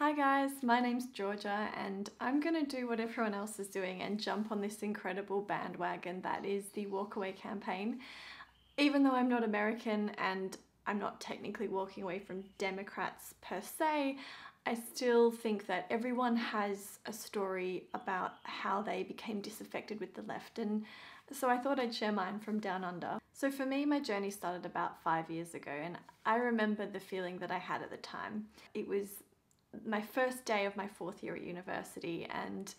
Hi guys, my name's Georgia and I'm gonna do what everyone else is doing and jump on this incredible bandwagon that is the Walkaway campaign. Even though I'm not American and I'm not technically walking away from Democrats per se, I still think that everyone has a story about how they became disaffected with the left and so I thought I'd share mine from down under. So for me, my journey started about five years ago and I remember the feeling that I had at the time. It was my first day of my fourth year at university and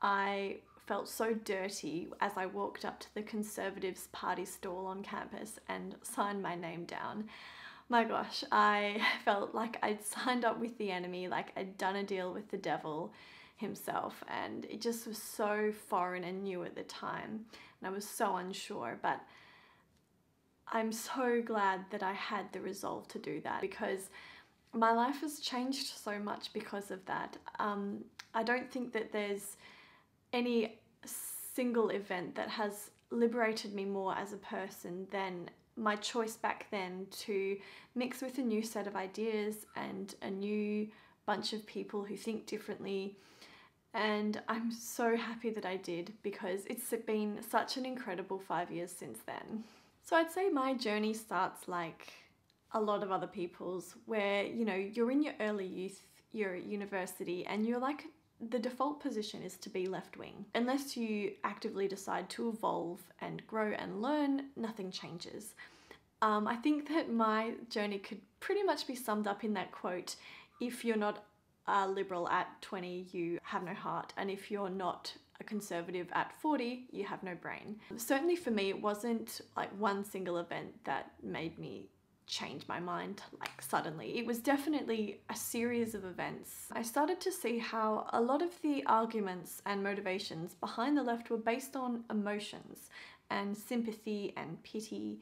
I felt so dirty as I walked up to the Conservatives party stall on campus and signed my name down. My gosh, I felt like I'd signed up with the enemy, like I'd done a deal with the devil himself and it just was so foreign and new at the time and I was so unsure but I'm so glad that I had the resolve to do that because my life has changed so much because of that. Um, I don't think that there's any single event that has liberated me more as a person than my choice back then to mix with a new set of ideas and a new bunch of people who think differently. And I'm so happy that I did because it's been such an incredible five years since then. So I'd say my journey starts like a lot of other people's where, you know, you're in your early youth, you're at university, and you're like, the default position is to be left wing. Unless you actively decide to evolve and grow and learn, nothing changes. Um, I think that my journey could pretty much be summed up in that quote if you're not a liberal at 20, you have no heart, and if you're not a conservative at 40, you have no brain. Certainly for me, it wasn't like one single event that made me change my mind like suddenly. It was definitely a series of events. I started to see how a lot of the arguments and motivations behind the left were based on emotions and sympathy and pity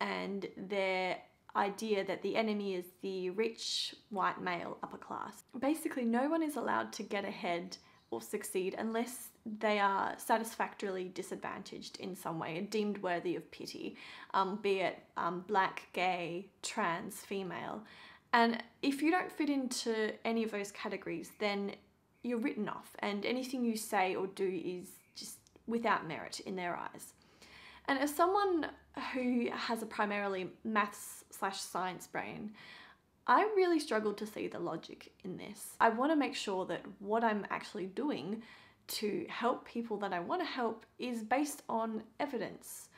and their idea that the enemy is the rich white male upper class. Basically, no one is allowed to get ahead or succeed unless they are satisfactorily disadvantaged in some way and deemed worthy of pity, um, be it um, black, gay, trans, female. And if you don't fit into any of those categories, then you're written off, and anything you say or do is just without merit in their eyes. And as someone who has a primarily maths slash science brain, I really struggled to see the logic in this. I want to make sure that what I'm actually doing to help people that I want to help is based on evidence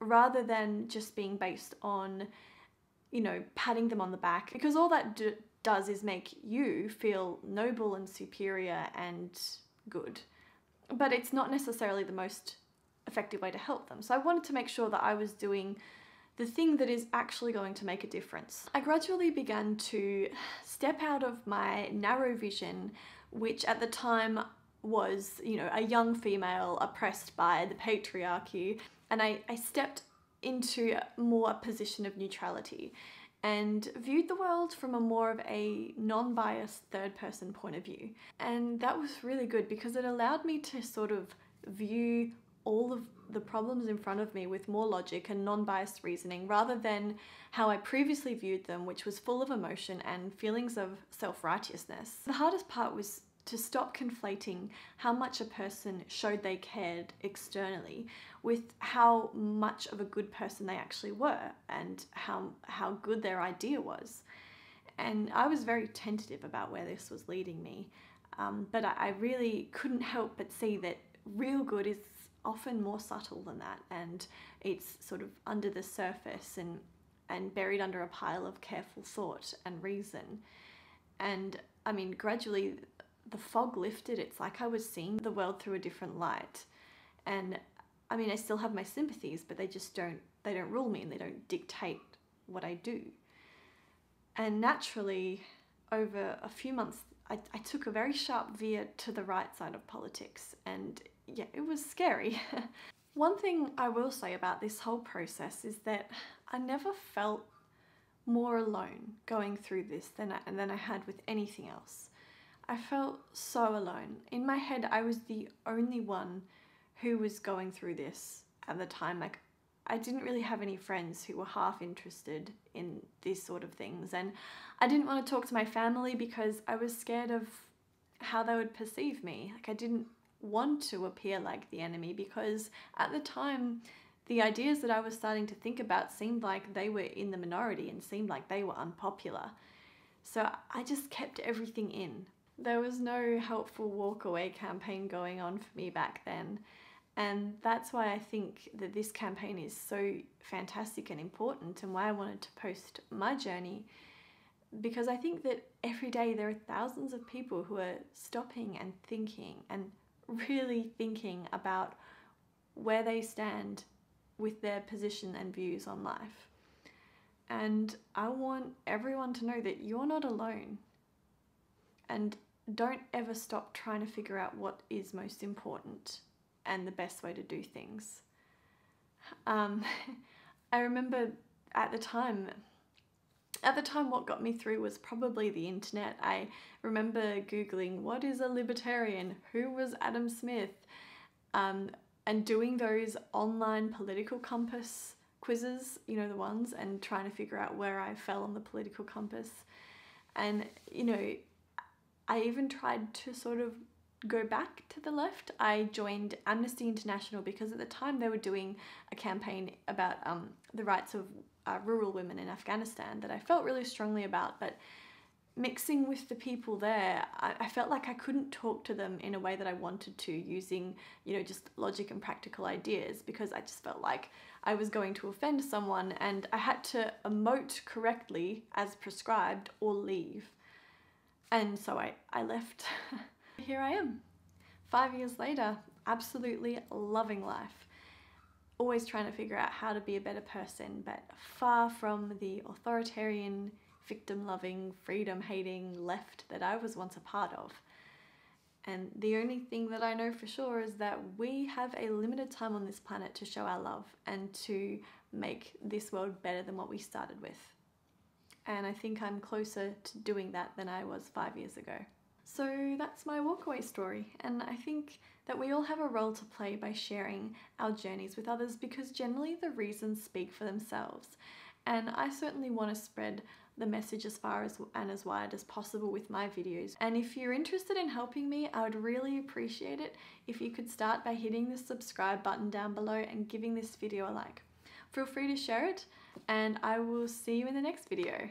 rather than just being based on, you know, patting them on the back because all that does is make you feel noble and superior and good. But it's not necessarily the most effective way to help them. So I wanted to make sure that I was doing the thing that is actually going to make a difference. I gradually began to step out of my narrow vision, which at the time was, you know, a young female oppressed by the patriarchy, and I, I stepped into more a position of neutrality and viewed the world from a more of a non-biased third person point of view. And that was really good because it allowed me to sort of view all of the problems in front of me with more logic and non-biased reasoning rather than how I previously viewed them, which was full of emotion and feelings of self-righteousness. The hardest part was to stop conflating how much a person showed they cared externally with how much of a good person they actually were and how, how good their idea was. And I was very tentative about where this was leading me, um, but I, I really couldn't help but see that real good is often more subtle than that and it's sort of under the surface and and buried under a pile of careful thought and reason. And i mean gradually the fog lifted. It's like i was seeing the world through a different light. And i mean i still have my sympathies but they just don't they don't rule me and they don't dictate what i do. And naturally over a few months I, I took a very sharp veer to the right side of politics and yeah, it was scary. One thing I will say about this whole process is that I never felt more alone going through this than I, than I had with anything else. I felt so alone. In my head, I was the only one who was going through this at the time. Like, I didn't really have any friends who were half interested in these sort of things. And I didn't want to talk to my family because I was scared of how they would perceive me. Like, I didn't want to appear like the enemy because at the time, the ideas that I was starting to think about seemed like they were in the minority and seemed like they were unpopular. So I just kept everything in. There was no helpful walk away campaign going on for me back then. And that's why I think that this campaign is so fantastic and important, and why I wanted to post my journey. Because I think that every day there are thousands of people who are stopping and thinking and really thinking about where they stand with their position and views on life. And I want everyone to know that you're not alone. And don't ever stop trying to figure out what is most important and the best way to do things. Um, I remember at the time, at the time, what got me through was probably the internet. I remember Googling, what is a libertarian? Who was Adam Smith? Um, and doing those online political compass quizzes, you know, the ones, and trying to figure out where I fell on the political compass. And, you know, I even tried to sort of go back to the left, I joined Amnesty International because at the time they were doing a campaign about um, the rights of uh, rural women in Afghanistan that I felt really strongly about. But mixing with the people there, I, I, felt like I couldn't talk to them in a way that I wanted to using, you know, just logic and practical ideas because I just felt like I was going to offend someone and I had to emote correctly as prescribed or leave. And so I, I left. Here I am, five years later, absolutely loving life. Always trying to figure out how to be a better person, but far from the authoritarian, victim loving, freedom hating left that I was once a part of. And the only thing that I know for sure is that we have a limited time on this planet to show our love and to make this world better than what we started with. And I think I'm closer to doing that than I was five years ago. So that's my walkaway story, and I think that we all have a role to play by sharing our journeys with others because generally the reasons speak for themselves. And I certainly want to spread the message as far as and as wide as possible with my videos. And if you're interested in helping me, I would really appreciate it if you could start by hitting the subscribe button down below and giving this video a like. Feel free to share it, and I will see you in the next video.